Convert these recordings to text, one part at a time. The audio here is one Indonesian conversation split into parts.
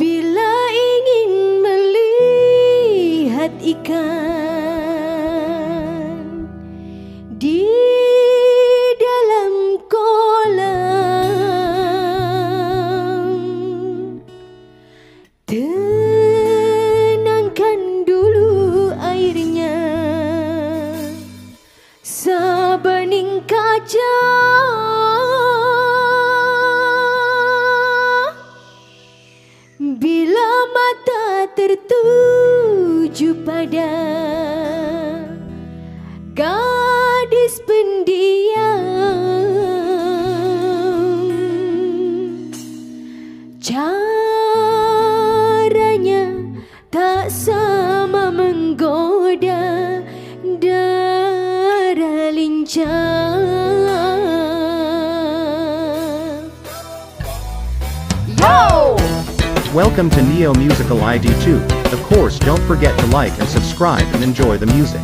Bila ingin melihat ikan Welcome to Neo Musical ID2. Of course don't forget to like and subscribe and enjoy the music.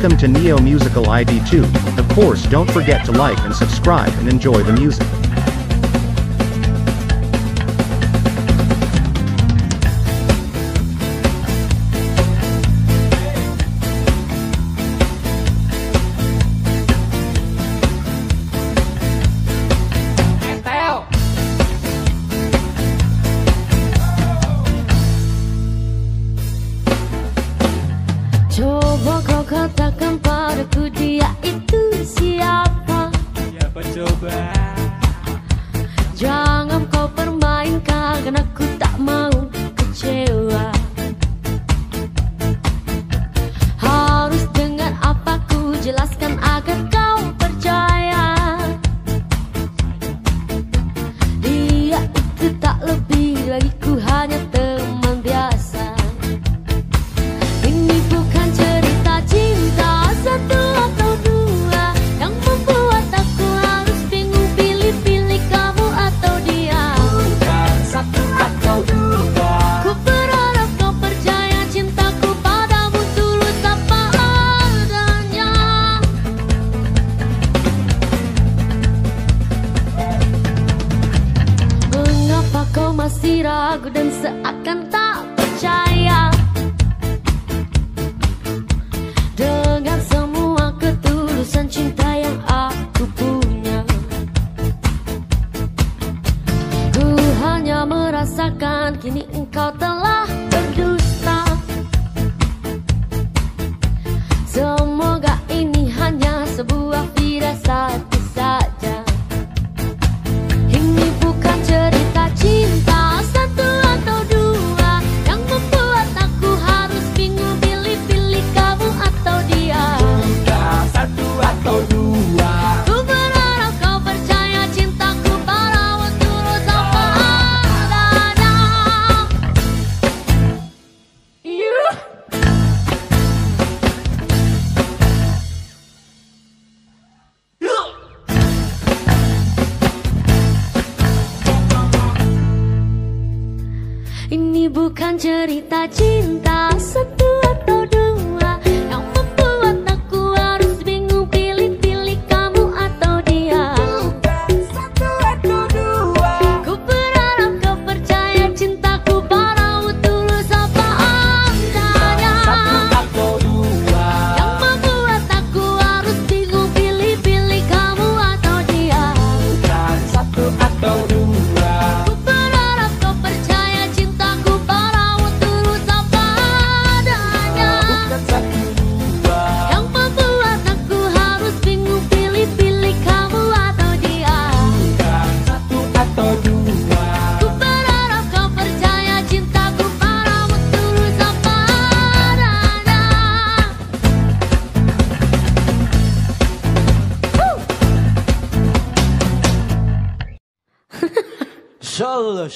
Welcome to Neo Musical ID2, of course don't forget to like and subscribe and enjoy the music.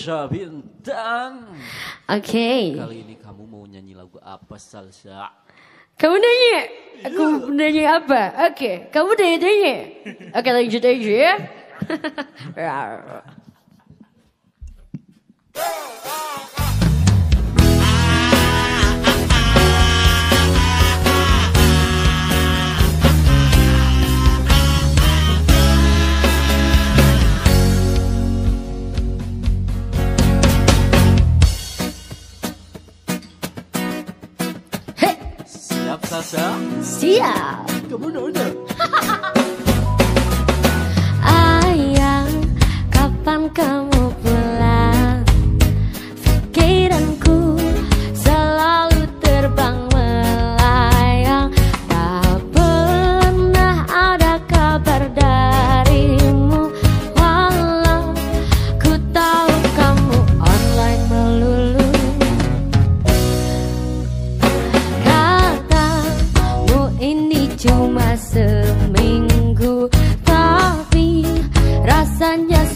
Salsa Bintang. Oke. Okay. Kali ini kamu mau nyanyi lagu apa Salsa? Kamu nanya? Aku iya. nanya apa? Oke, okay. kamu nanya-nanya. Oke okay, lanjut aja ya. sa sœur Sia Comment on Ayah, kapan kamu cuma seminggu Tapi rasanya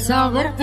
terpaksa berpisah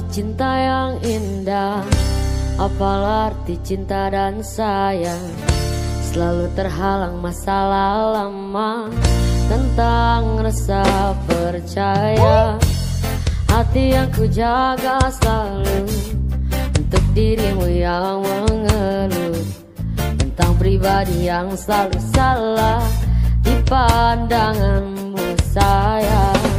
arti cinta yang indah Apalah arti cinta dan sayang. Selalu terhalang masalah lama Tentang rasa percaya. Hati yang ku jaga selalu Untuk dirimu yang mengeluh. Tentang pribadi yang selalu salah Di pandanganmu sayang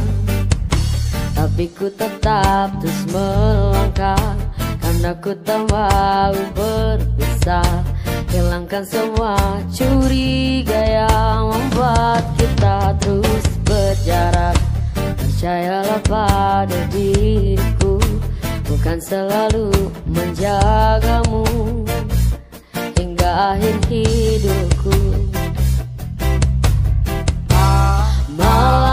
Tapi ku tetap terus melangkah Karena ku tak mau berpisah. Hilangkan semua curiga yang membuat kita terus berjarak. Percayalah pada diriku Bukan selalu menjagamu. Hingga akhir hidupku. Malam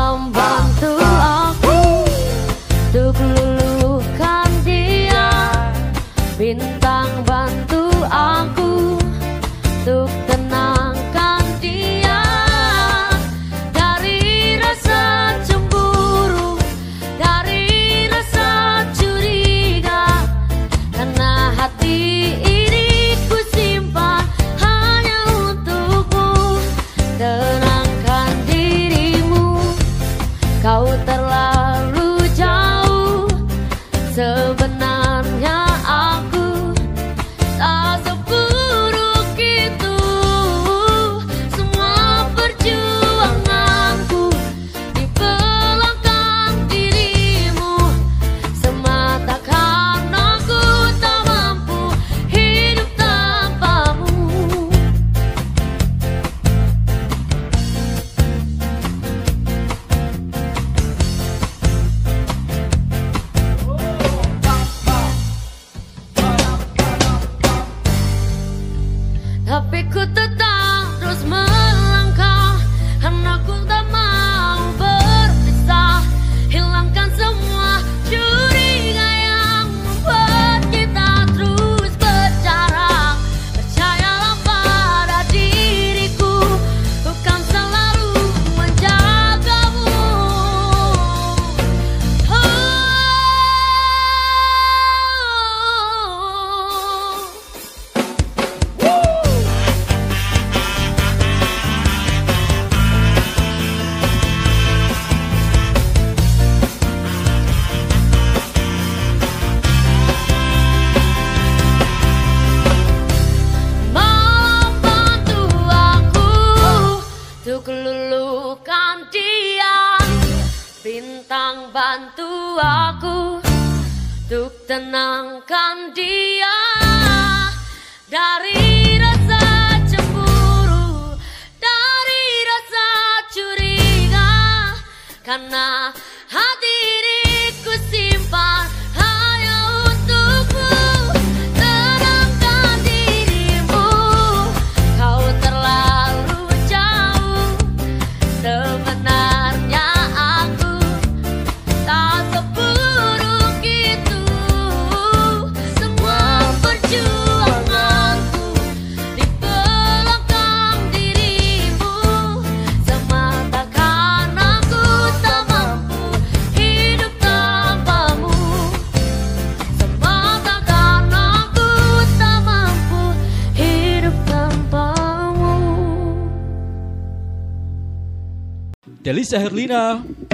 Lisa Helena.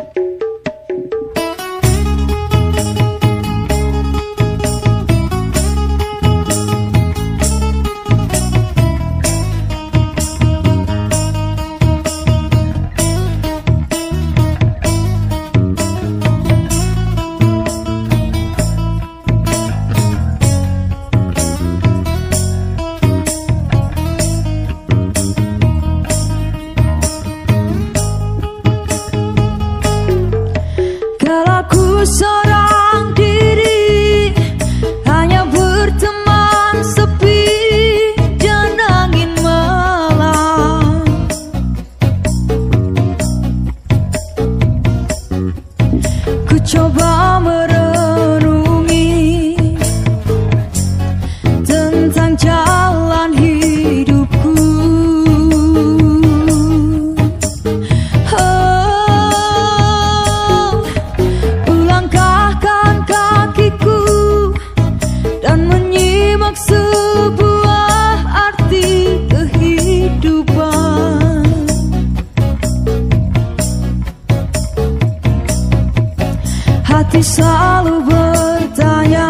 hati selalu bertanya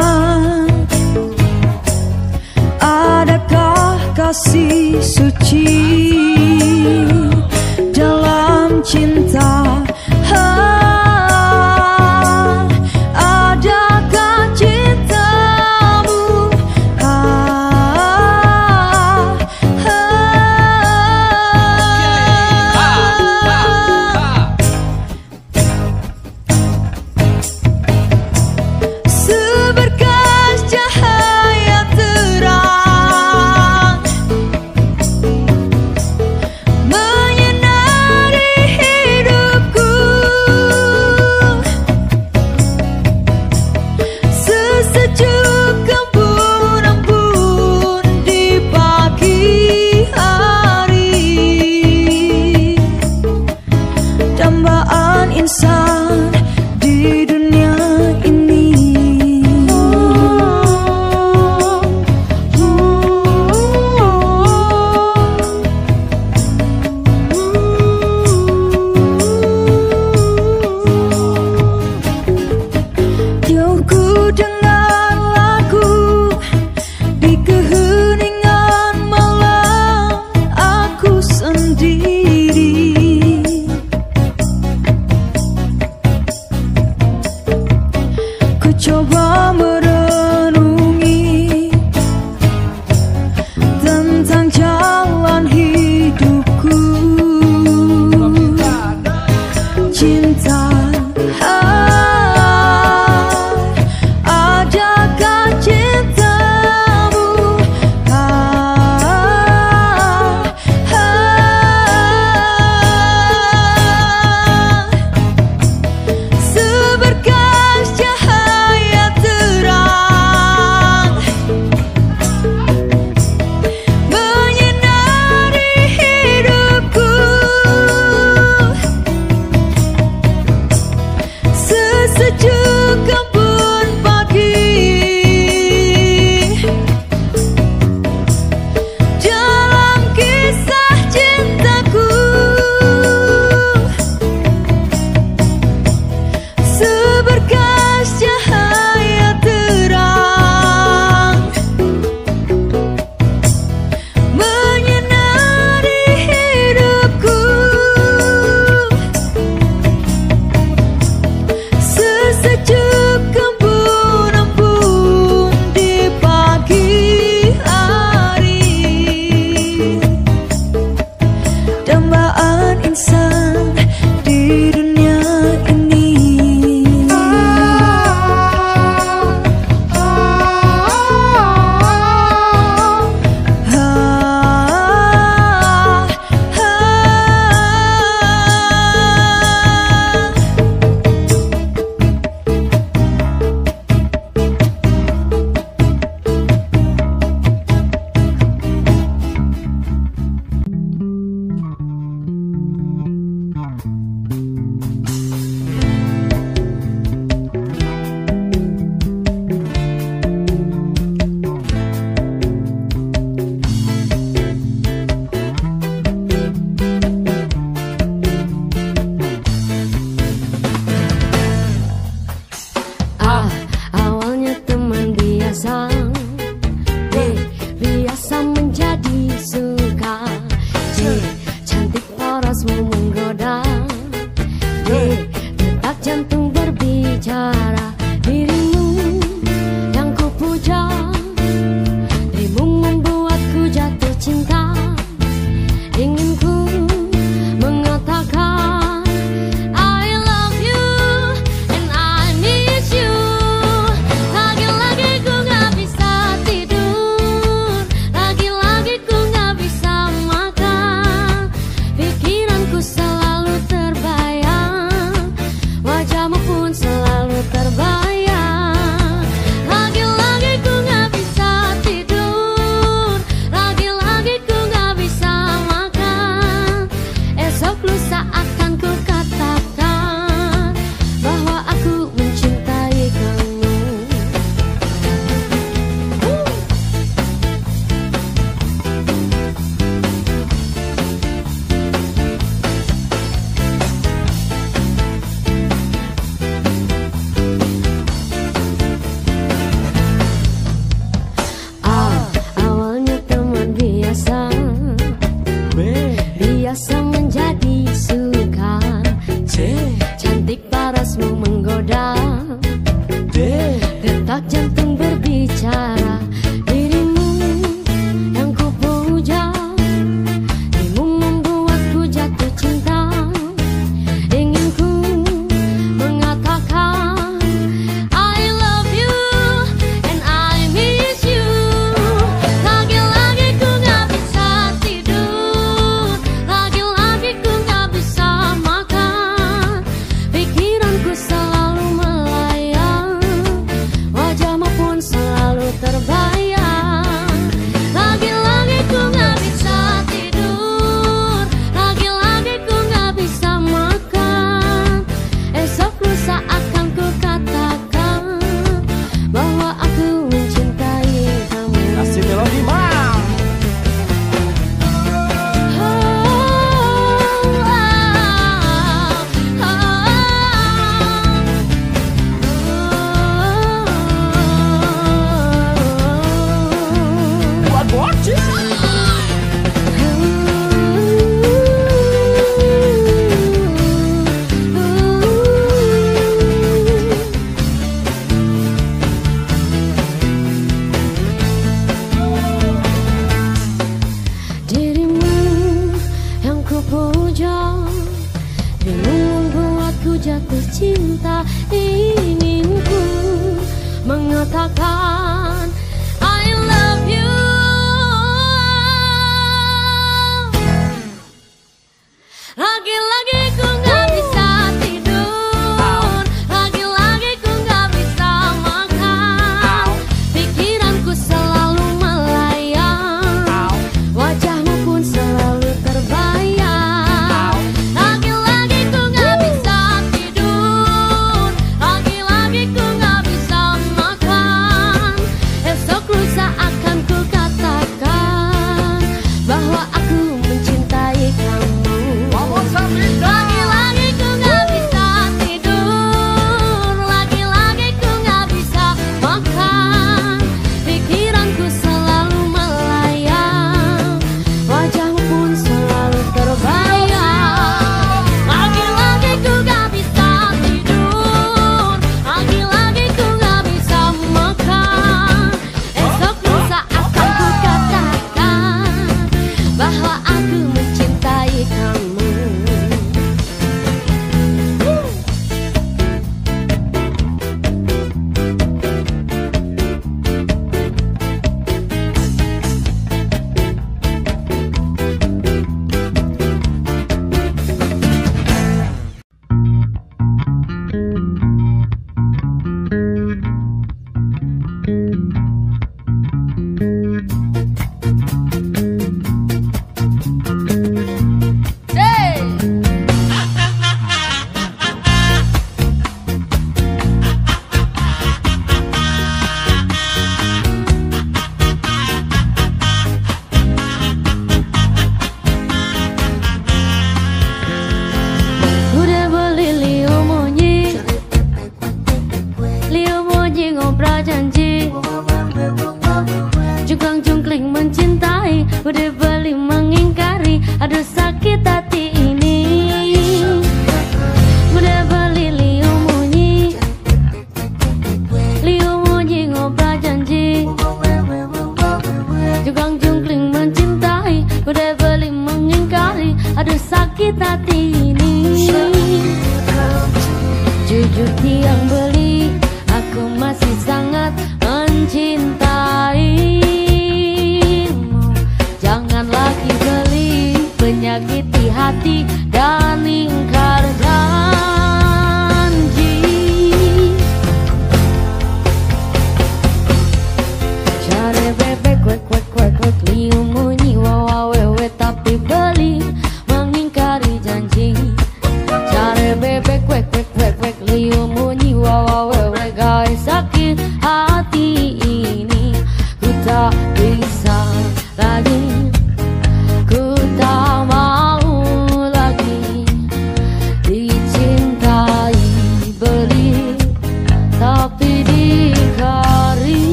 Adakah kasih suci?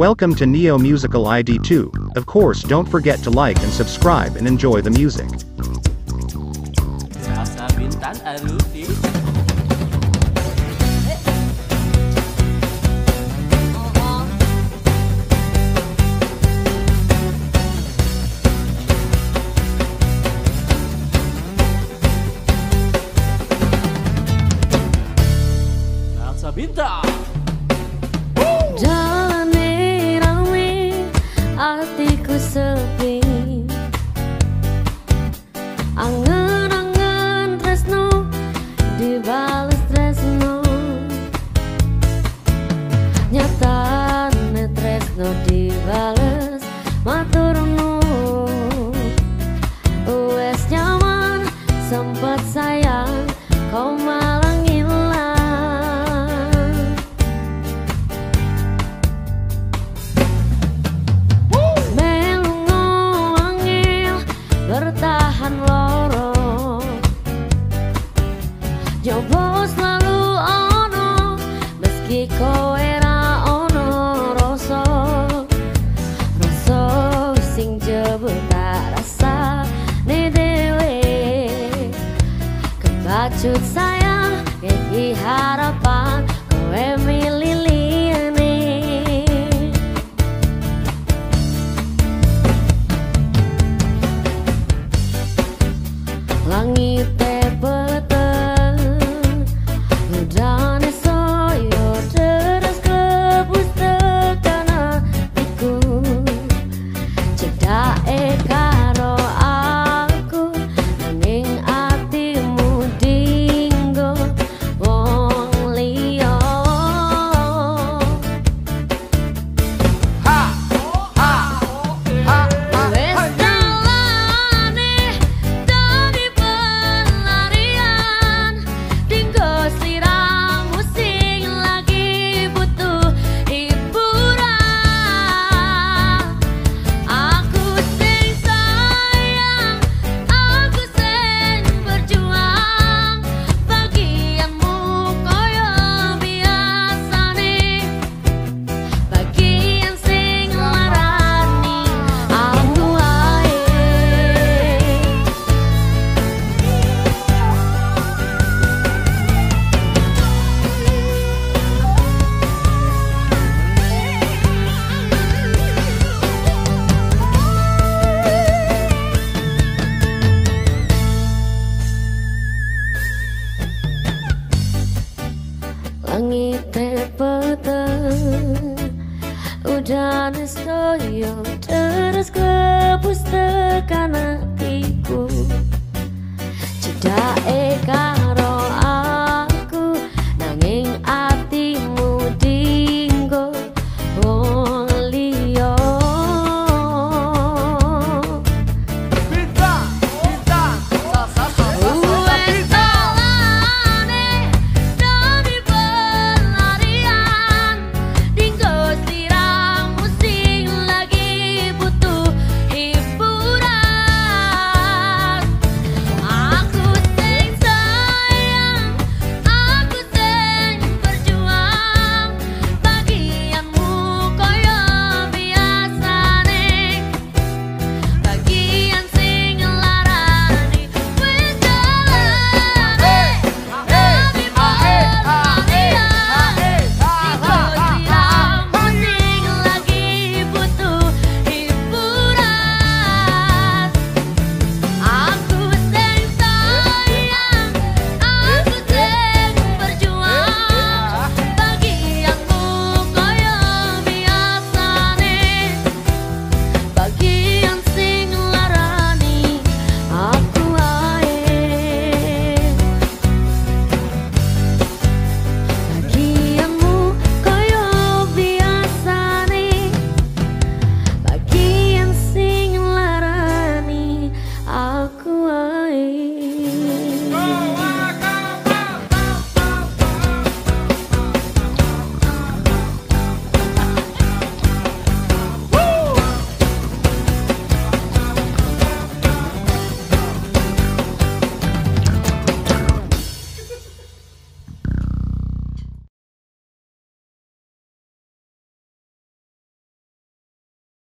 Welcome to Neo Musical ID2. Of course, don't forget to like and subscribe and enjoy the music. Maksud saya, kiki harapan, kowe